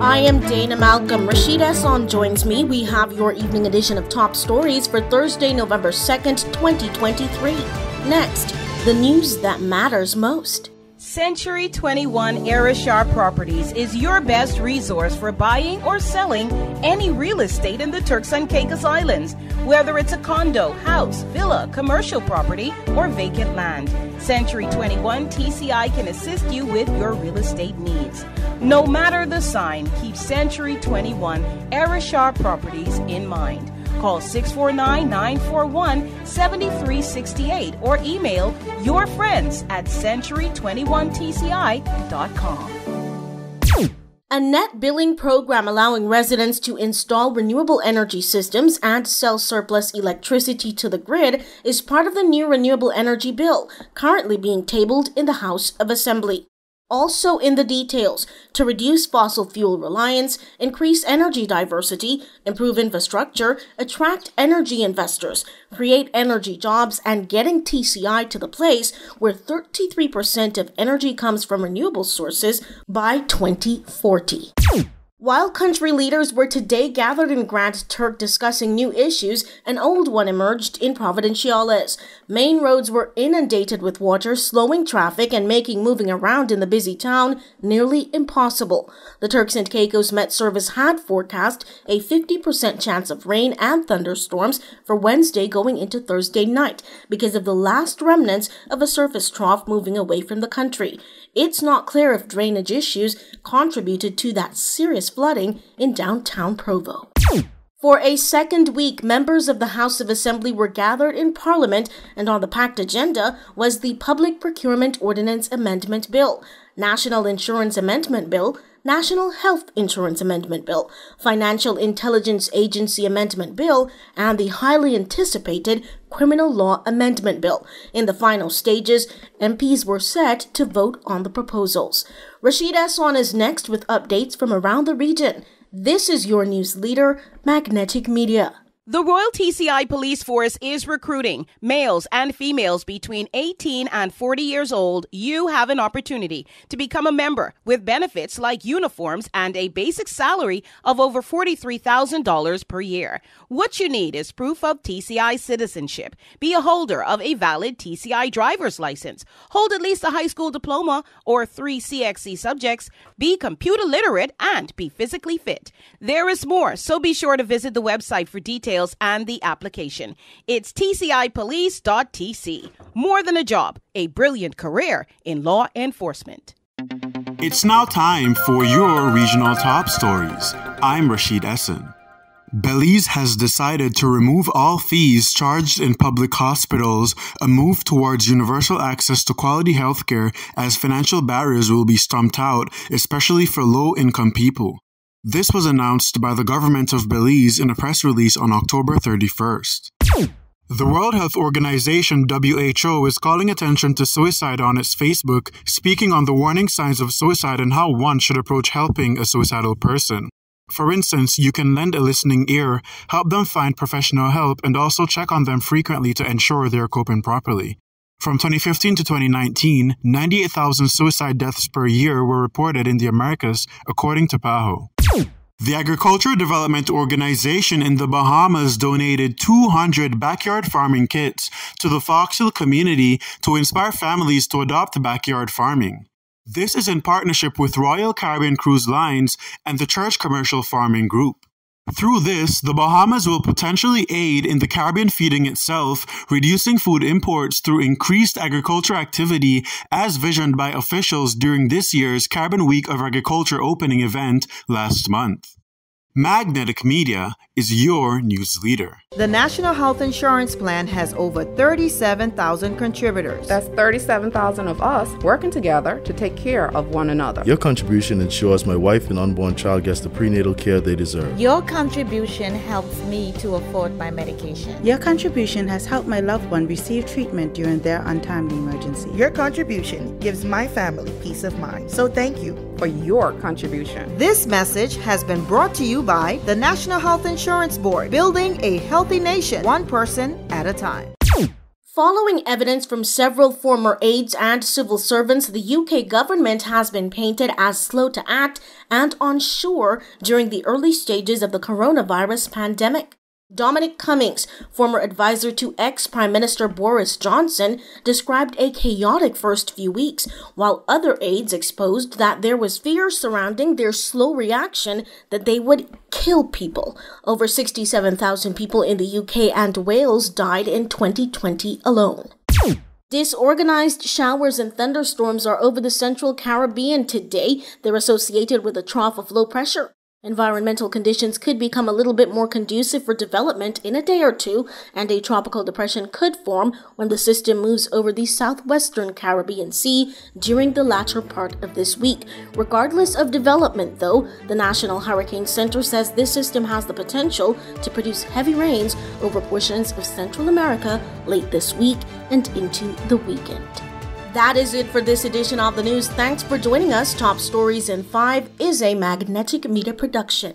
I am Dana Malcolm. Rashid Esson joins me. We have your evening edition of Top Stories for Thursday, November 2nd, 2023. Next, the news that matters most. Century 21 Arishar Properties is your best resource for buying or selling any real estate in the Turks and Caicos Islands, whether it's a condo, house, villa, commercial property, or vacant land. Century 21 TCI can assist you with your real estate needs. No matter the sign, keep Century 21 Arishar Properties in mind. Call 649 941 7368 or email your friends at century21tci.com. A net billing program allowing residents to install renewable energy systems and sell surplus electricity to the grid is part of the new renewable energy bill currently being tabled in the House of Assembly. Also in the details, to reduce fossil fuel reliance, increase energy diversity, improve infrastructure, attract energy investors, create energy jobs, and getting TCI to the place where 33% of energy comes from renewable sources by 2040. While country leaders were today gathered in Grand Turk discussing new issues, an old one emerged in Providenciales. Main roads were inundated with water, slowing traffic and making moving around in the busy town nearly impossible. The Turks and Caicos Met Service had forecast a 50% chance of rain and thunderstorms for Wednesday going into Thursday night because of the last remnants of a surface trough moving away from the country. It's not clear if drainage issues contributed to that serious flooding in downtown Provo. For a second week, members of the House of Assembly were gathered in Parliament, and on the packed agenda was the Public Procurement Ordinance Amendment Bill, National Insurance Amendment Bill, National Health Insurance Amendment Bill, Financial Intelligence Agency Amendment Bill, and the highly anticipated Criminal Law Amendment Bill. In the final stages, MPs were set to vote on the proposals. Rashid Esson is next with updates from around the region. This is your news leader, Magnetic Media. The Royal TCI Police Force is recruiting males and females between 18 and 40 years old. You have an opportunity to become a member with benefits like uniforms and a basic salary of over $43,000 per year. What you need is proof of TCI citizenship. Be a holder of a valid TCI driver's license. Hold at least a high school diploma or three CXC subjects. Be computer literate and be physically fit. There is more, so be sure to visit the website for details details and the application. It's tcipolice.tc. More than a job, a brilliant career in law enforcement. It's now time for your regional top stories. I'm Rashid Esson. Belize has decided to remove all fees charged in public hospitals, a move towards universal access to quality healthcare as financial barriers will be stumped out, especially for low income people. This was announced by the government of Belize in a press release on October 31st. The World Health Organization WHO is calling attention to suicide on its Facebook, speaking on the warning signs of suicide and how one should approach helping a suicidal person. For instance, you can lend a listening ear, help them find professional help, and also check on them frequently to ensure they're coping properly. From 2015 to 2019, 98,000 suicide deaths per year were reported in the Americas, according to PAHO. The Agricultural Development Organization in the Bahamas donated 200 backyard farming kits to the Fox Hill community to inspire families to adopt backyard farming. This is in partnership with Royal Caribbean Cruise Lines and the Church Commercial Farming Group. Through this, the Bahamas will potentially aid in the Caribbean feeding itself, reducing food imports through increased agriculture activity as visioned by officials during this year's Caribbean Week of Agriculture opening event last month. Magnetic Media is your news leader. The National Health Insurance Plan has over 37,000 contributors. That's 37,000 of us working together to take care of one another. Your contribution ensures my wife and unborn child gets the prenatal care they deserve. Your contribution helps me to afford my medication. Your contribution has helped my loved one receive treatment during their untimely emergency. Your contribution gives my family peace of mind. So thank you for your contribution. This message has been brought to you by the National Health Insurance Board, building a healthy nation, one person at a time. Following evidence from several former aides and civil servants, the UK government has been painted as slow to act and unsure during the early stages of the coronavirus pandemic. Dominic Cummings, former advisor to ex Prime Minister Boris Johnson, described a chaotic first few weeks, while other aides exposed that there was fear surrounding their slow reaction that they would kill people. Over 67,000 people in the UK and Wales died in 2020 alone. Disorganized showers and thunderstorms are over the central Caribbean today. They're associated with a trough of low pressure. Environmental conditions could become a little bit more conducive for development in a day or two, and a tropical depression could form when the system moves over the southwestern Caribbean Sea during the latter part of this week. Regardless of development, though, the National Hurricane Center says this system has the potential to produce heavy rains over portions of Central America late this week and into the weekend. That is it for this edition of the news. Thanks for joining us. Top Stories in 5 is a magnetic media production.